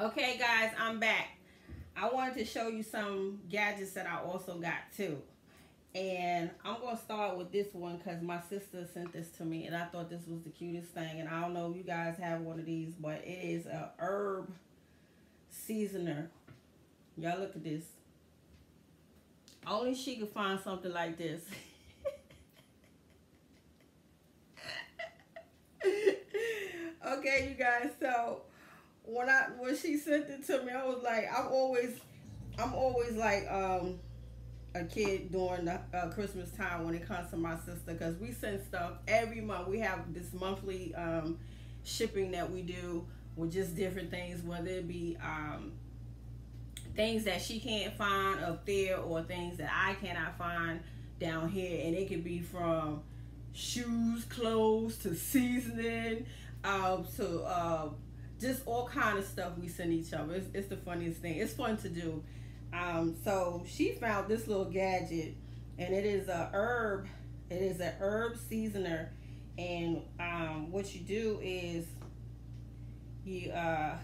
Okay, guys, I'm back. I wanted to show you some gadgets that I also got too. And I'm going to start with this one because my sister sent this to me and I thought this was the cutest thing. And I don't know if you guys have one of these, but it is a herb seasoner. Y'all look at this. Only she could find something like this. okay, you guys, so when I when she sent it to me, I was like, I'm always I'm always like um a kid during the uh, Christmas time when it comes to my sister because we send stuff every month. We have this monthly um, shipping that we do with just different things, whether it be um, things that she can't find up there or things that I cannot find down here, and it could be from shoes, clothes to seasoning, um, to uh, just all kind of stuff we send each other. It's, it's the funniest thing. It's fun to do. Um, so she found this little gadget, and it is a herb. It is a herb seasoner, and um, what you do is you uh,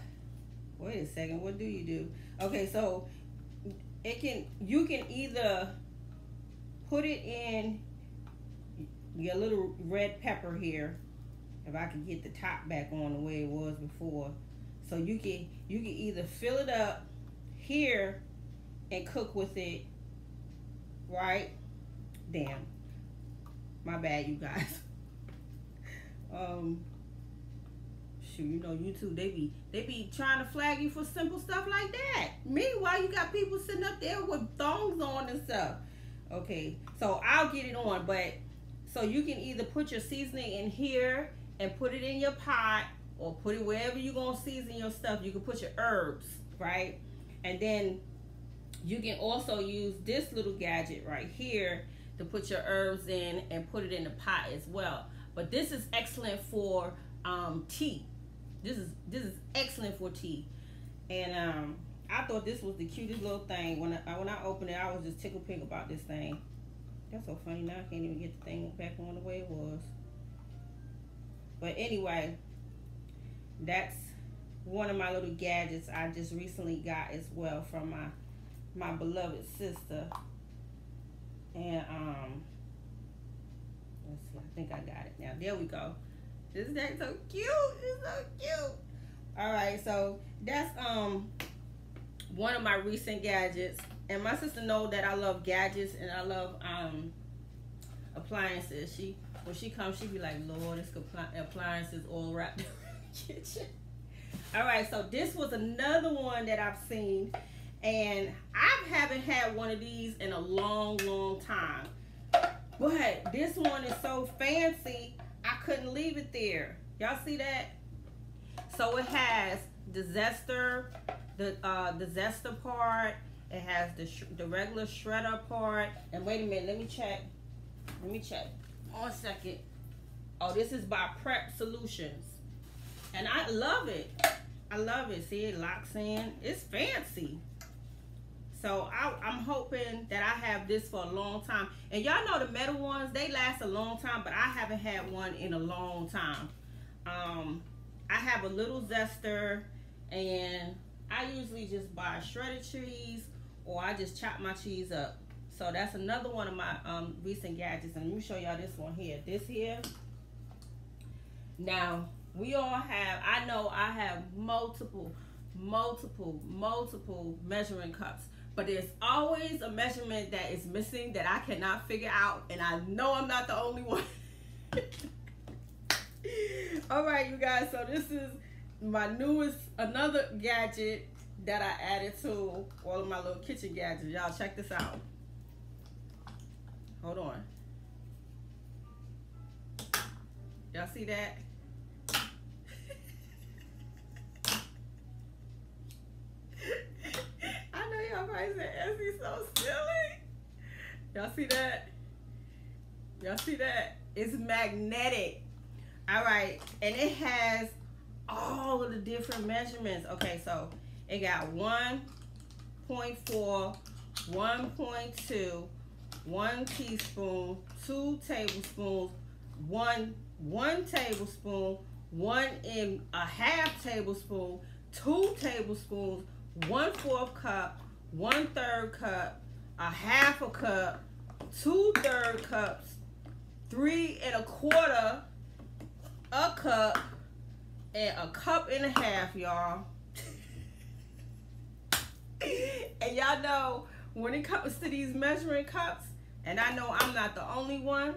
wait a second. What do you do? Okay, so it can you can either put it in your little red pepper here if I could get the top back on the way it was before. So you can you can either fill it up here and cook with it, right? Damn. My bad, you guys. um shoot, you know YouTube they be they be trying to flag you for simple stuff like that. Meanwhile, you got people sitting up there with thongs on and stuff. Okay, so I'll get it on, but so you can either put your seasoning in here and put it in your pot or put it wherever you're going to season your stuff. You can put your herbs, right? And then you can also use this little gadget right here to put your herbs in and put it in the pot as well. But this is excellent for um, tea. This is this is excellent for tea. And um, I thought this was the cutest little thing. When I, when I opened it, I was just tickled pink about this thing. That's so funny. Now I can't even get the thing back on the way it was. But anyway, that's one of my little gadgets I just recently got as well from my my beloved sister. And um let's see, I think I got it now. There we go. This thing's so cute. It's so cute. Alright, so that's um one of my recent gadgets. And my sister know that I love gadgets and I love um appliances. She when she comes, she be like, Lord, it's appliances all wrapped in the kitchen. All right, so this was another one that I've seen, and I haven't had one of these in a long, long time. But this one is so fancy, I couldn't leave it there. Y'all see that? So it has the zester, the uh, the zester part. It has the the regular shredder part. And wait a minute, let me check. Let me check. One second. Oh, this is by Prep Solutions. And I love it. I love it. See, it locks in. It's fancy. So I, am hoping that I have this for a long time. And y'all know the metal ones, they last a long time, but I haven't had one in a long time. Um, I have a little zester and I usually just buy shredded cheese or I just chop my cheese up. So that's another one of my um, recent gadgets. And let me show y'all this one here. This here. Now, we all have, I know I have multiple, multiple, multiple measuring cups. But there's always a measurement that is missing that I cannot figure out. And I know I'm not the only one. all right, you guys. So this is my newest, another gadget that I added to all of my little kitchen gadgets. Y'all check this out. Hold on. Y'all see that? I know y'all probably said Essie so silly. Y'all see that? Y'all see that? It's magnetic. All right, and it has all of the different measurements. Okay, so it got 1.4, 1.2, one teaspoon, two tablespoons, one one tablespoon, one in a half tablespoon, two tablespoons, one fourth cup, one third cup, a half a cup, two third cups, three and a quarter, a cup, and a cup and a half, y'all. and y'all know when it comes to these measuring cups, and I know I'm not the only one,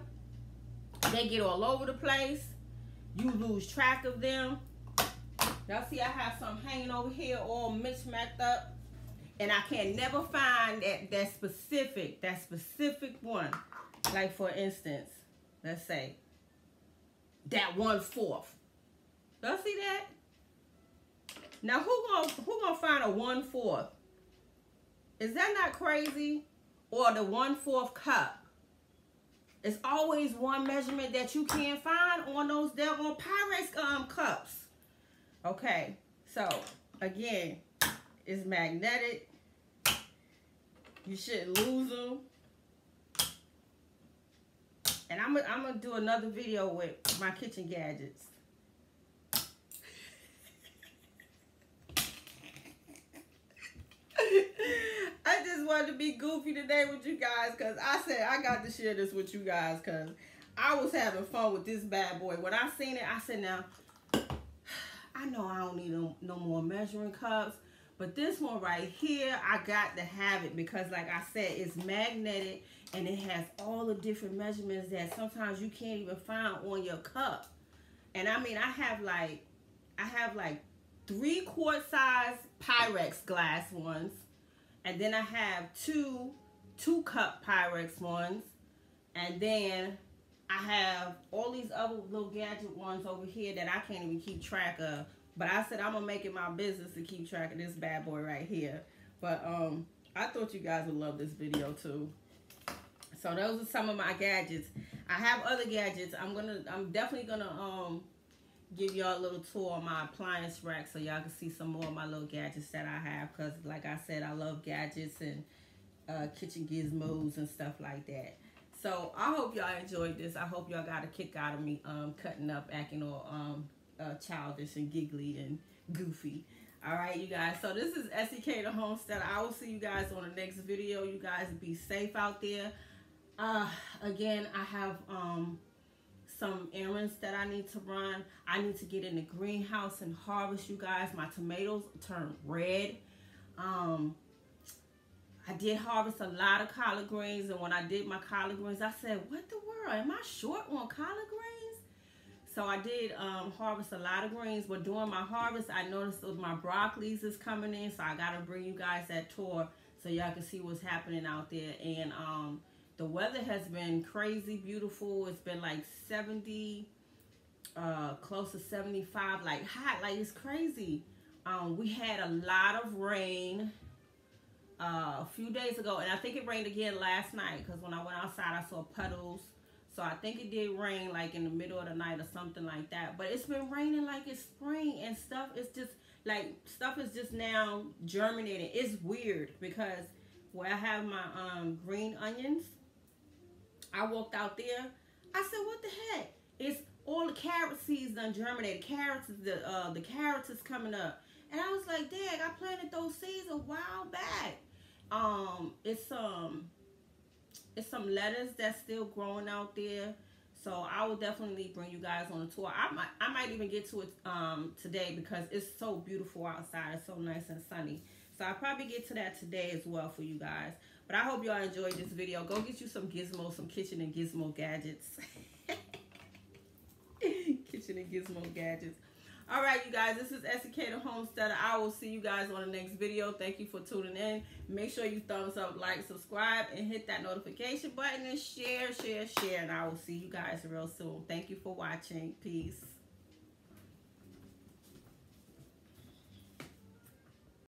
they get all over the place. You lose track of them. Y'all see I have some hanging over here all mismatched up. And I can never find that, that specific, that specific one. Like for instance, let's say, that one fourth. Y'all see that? Now who gonna who gonna find a one fourth? Is that not crazy? Or the one fourth cup? It's always one measurement that you can't find on those devil Pyrex um cups. Okay, so again, it's magnetic. You shouldn't lose them. And I'm, I'm going to do another video with my kitchen gadgets. I just wanted to be goofy today with you guys because I said I got to share this with you guys because I was having fun with this bad boy. When I seen it, I said, now, I know I don't need no, no more measuring cups. But this one right here, I got to have it because like I said, it's magnetic and it has all the different measurements that sometimes you can't even find on your cup. And I mean, I have like, I have like three quart size Pyrex glass ones. And then I have two two cup Pyrex ones. And then I have all these other little gadget ones over here that I can't even keep track of. But I said I'm gonna make it my business to keep track of this bad boy right here. But um, I thought you guys would love this video too. So those are some of my gadgets. I have other gadgets. I'm gonna, I'm definitely gonna um give y'all a little tour on my appliance rack so y'all can see some more of my little gadgets that I have. Cause like I said, I love gadgets and uh, kitchen gizmos and stuff like that. So I hope y'all enjoyed this. I hope y'all got a kick out of me um, cutting up, acting all um, uh, childish and giggly and goofy. All right, you guys. So this is SEK the Homestead. I will see you guys on the next video. You guys be safe out there. Uh, again, I have um, some errands that I need to run. I need to get in the greenhouse and harvest, you guys. My tomatoes turn red. Um, I did harvest a lot of collard greens, and when I did my collard greens, I said, what the world? Am I short on collard greens? So I did um, harvest a lot of greens, but during my harvest, I noticed that my broccolis is coming in, so I got to bring you guys that tour so y'all can see what's happening out there. And um, the weather has been crazy beautiful. It's been like 70, uh, close to 75, like hot, like it's crazy. Um, we had a lot of rain uh, a few days ago, and I think it rained again last night because when I went outside, I saw puddles so I think it did rain like in the middle of the night or something like that. But it's been raining like it's spring and stuff. It's just like stuff is just now germinating. It's weird because where I have my um, green onions, I walked out there. I said, what the heck? It's all the carrot seeds done germinated. Carrots, the uh, the carrots is coming up. And I was like, Dad, I planted those seeds a while back. Um, it's um it's some lettuce that's still growing out there. So I will definitely bring you guys on a tour. I might I might even get to it um, today because it's so beautiful outside. It's so nice and sunny. So I'll probably get to that today as well for you guys. But I hope y'all enjoyed this video. Go get you some gizmos, some kitchen and gizmo gadgets. kitchen and gizmo gadgets. All right, you guys, this is SEK the Homesteader. I will see you guys on the next video. Thank you for tuning in. Make sure you thumbs up, like, subscribe, and hit that notification button and share, share, share. And I will see you guys real soon. Thank you for watching. Peace.